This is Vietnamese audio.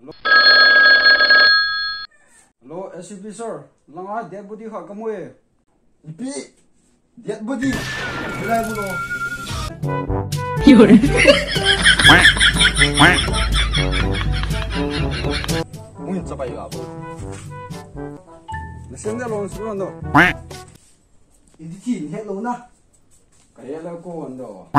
Hello. Hello, SCP sir. Langa dead body ha kamwe. Ipi. Dead body. Bilai bulo. Yore. Mungin sa payo abo. Nasenda lo sa rondo. Idi ti, hello na. Kaya la ko ando.